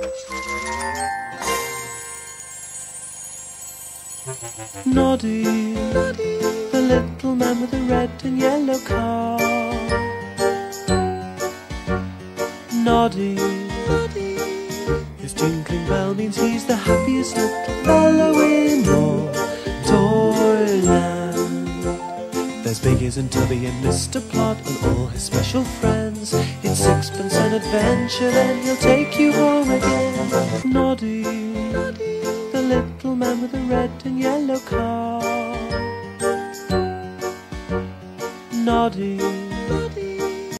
Noddy, Noddy, the little man with the red and yellow car. Noddy, his tinkling bell means he's the happiest little fellow in all Toyland. There's Big-Ears and Tubby and Mr. Plod and all his special friends sixpence an adventure, then he'll take you home again. Noddy, Noddy, the little man with the red and yellow car. Noddy, Noddy.